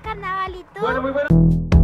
carnavalito. Bueno, muy bueno.